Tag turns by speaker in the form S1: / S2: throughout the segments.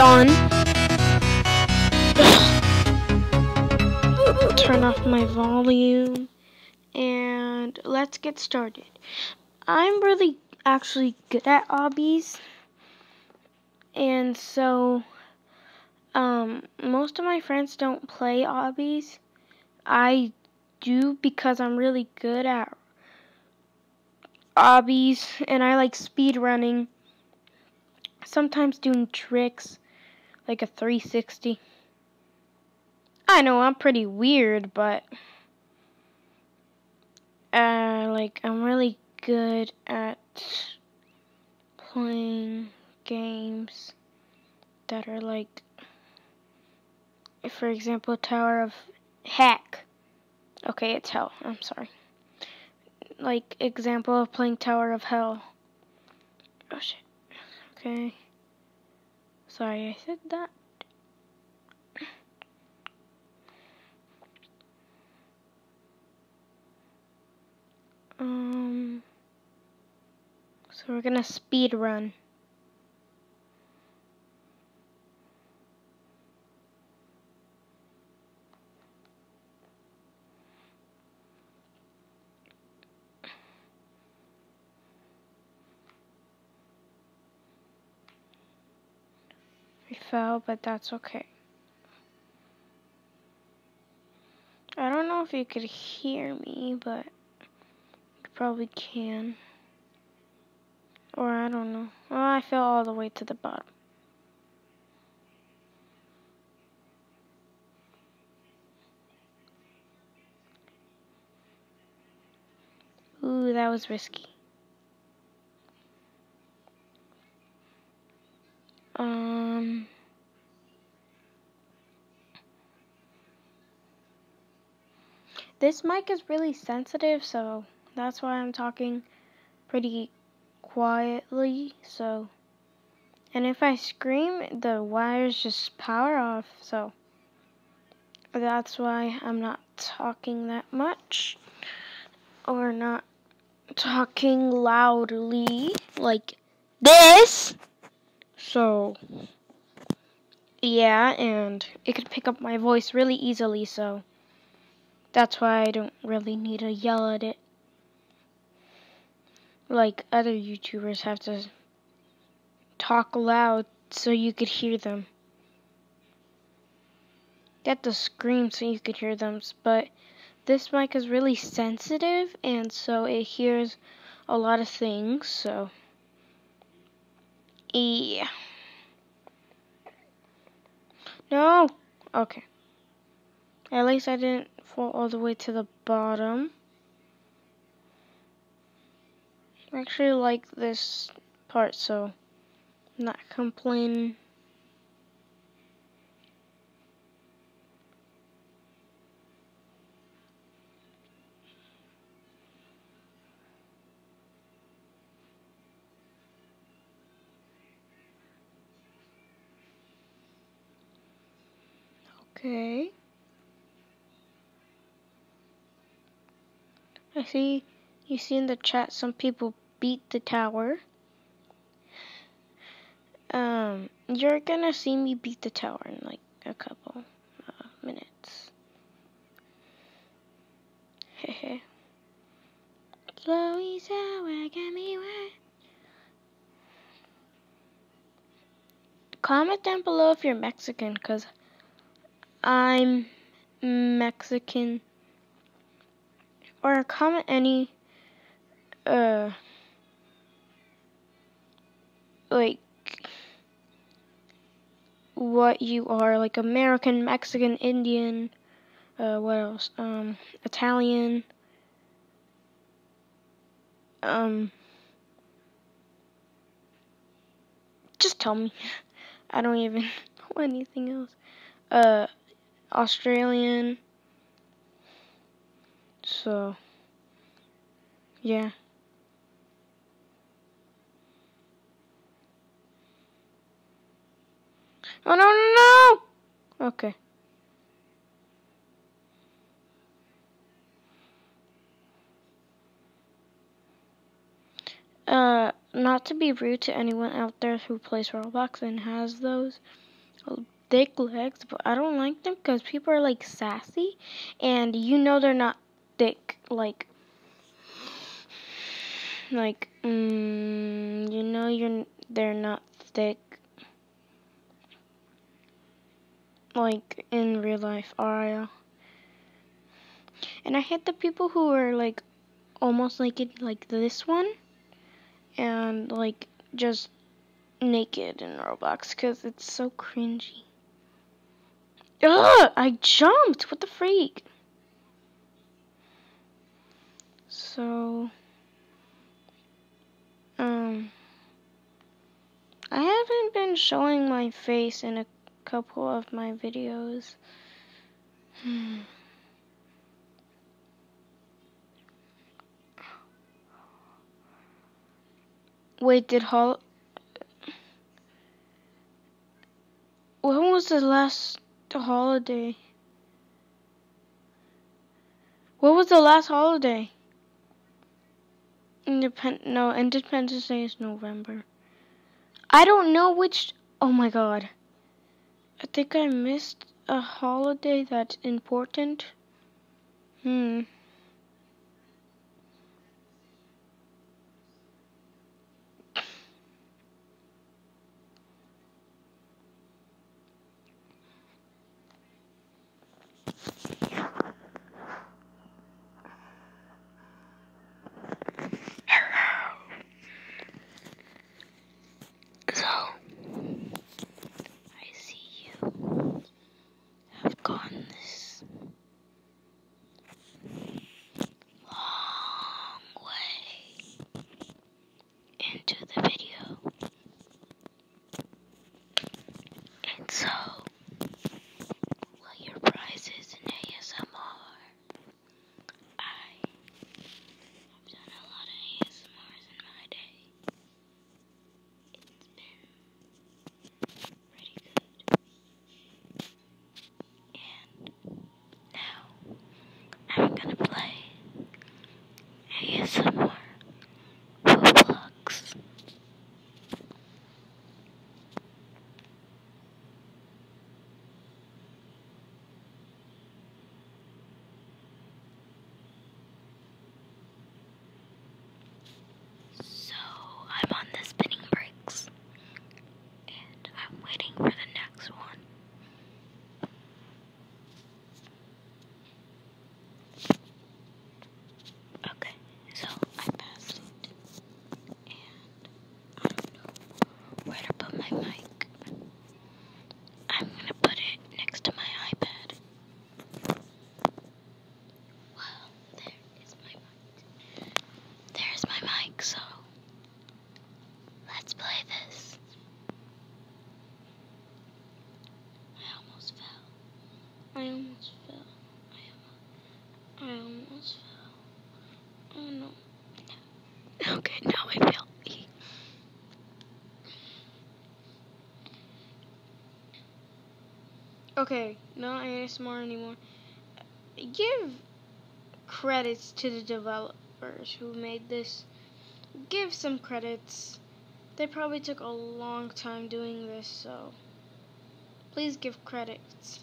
S1: on. Turn off my volume and let's get started. I'm really actually good at obbies, and so um, most of my friends don't play obbies. I do because I'm really good at obbies and I like speed running. Sometimes doing tricks like a 360. I know I'm pretty weird, but uh, like I'm really good at playing games that are like, for example, Tower of Heck. Okay, it's Hell. I'm sorry. Like example of playing Tower of Hell. Oh shit. Okay. Sorry, I said that. Um, so we're gonna speed run. Fell, but that's okay. I don't know if you could hear me, but you probably can. Or I don't know. Oh, I fell all the way to the bottom. Ooh, that was risky. Um... This mic is really sensitive, so that's why I'm talking pretty quietly, so... And if I scream, the wires just power off, so... That's why I'm not talking that much. Or not talking loudly, like this. So... Yeah, and it could pick up my voice really easily, so... That's why I don't really need to yell at it. Like other YouTubers have to talk loud so you could hear them. Have to scream so you could hear them, but this mic is really sensitive and so it hears a lot of things, so yeah. No! Okay. At least I didn't fall all the way to the bottom. I actually like this part, so I'm not complaining. Okay. See you see in the chat some people beat the tower. Um, you're gonna see me beat the tower in like a couple uh, minutes. Hehe. Got me wet. Comment down below if you're Mexican, cause I'm Mexican or comment any uh like what you are like American, Mexican, Indian, uh what else? Um Italian um just tell me. I don't even know anything else. Uh Australian so, yeah. Oh, no, no, no! Okay. Uh, not to be rude to anyone out there who plays Roblox and has those thick legs, but I don't like them because people are like sassy, and you know they're not thick, like, like, mm, you know you're they're not thick, like in real life, are And I hate the people who are like almost naked, like this one, and like just naked in Roblox because it's so cringy. Ugh! I jumped! What the freak? So, um, I haven't been showing my face in a couple of my videos. Hmm. Wait, did Hol... When was the last holiday? What was the last holiday? Independ no, Independence Day is November. I don't know which oh my god. I think I missed a holiday that's important. Hmm. Almost, I almost fell. Oh no. Okay, now I feel. Okay, not ASMR anymore. Give credits to the developers who made this. Give some credits. They probably took a long time doing this, so please give credits.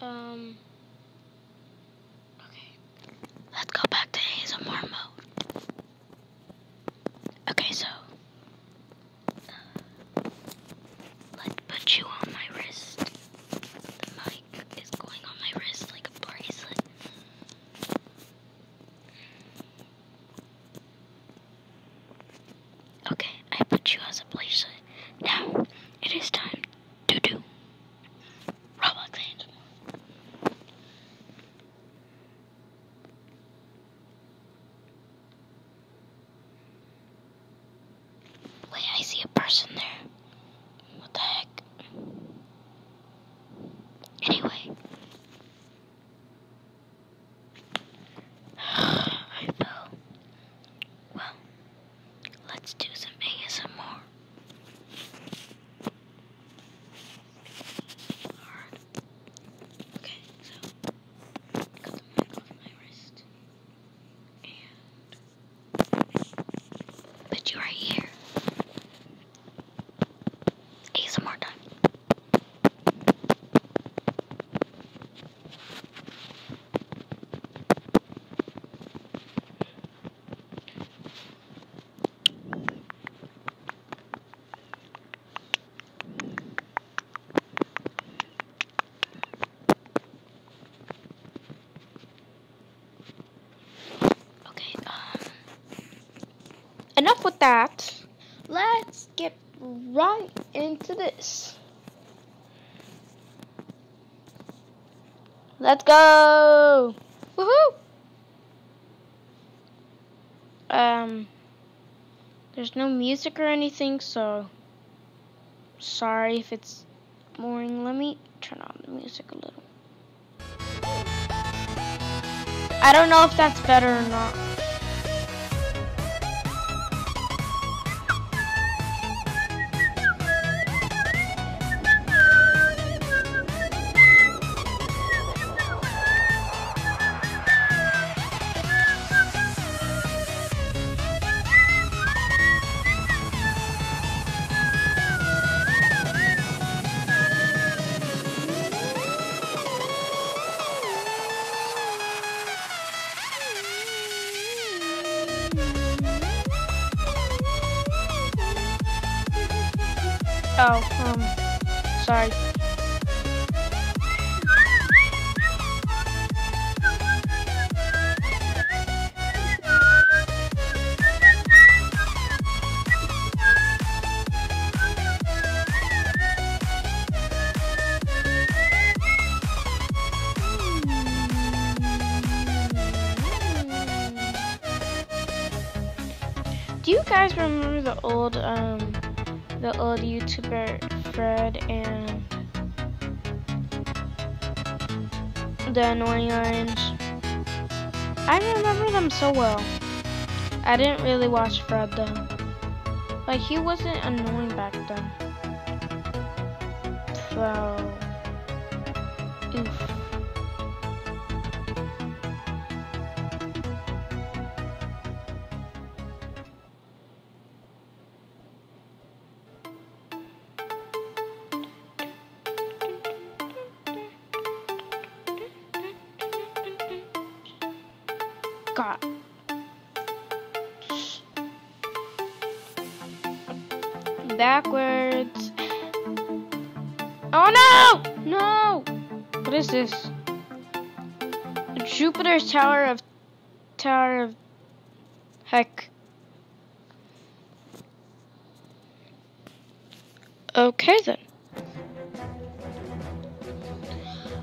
S1: Um, okay. Let's go back to ASMR mode. Okay, so. let's put you on my wrist. Is going on my wrist like a bracelet. Okay, I put you as a bracelet. Now, it is time to do person there. What the heck? Anyway. I fell. Well, let's do some ASMR. Hard. Okay, so enough with that. Let's get right into this. Let's go! Woohoo! Um, there's no music or anything, so sorry if it's boring. Let me turn on the music a little. I don't know if that's better or not. Oh, um, sorry. Do you guys remember the old, um, the old YouTuber Fred and the Annoying Orange. I remember them so well. I didn't really watch Fred though. Like he wasn't annoying back then. So Backwards. Oh no! No! What is this? Jupiter's Tower of Tower of Heck. Okay then.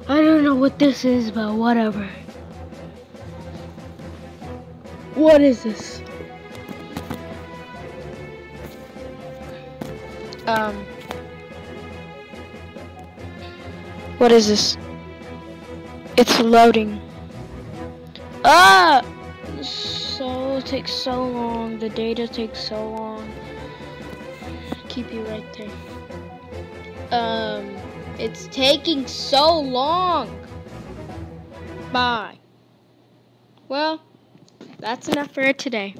S1: I don't know what this is, but whatever. What is this? Um. What is this? It's loading. Ah! So it takes so long. The data takes so long. Keep you right there. Um, it's taking so long. Bye. Well, that's enough for today.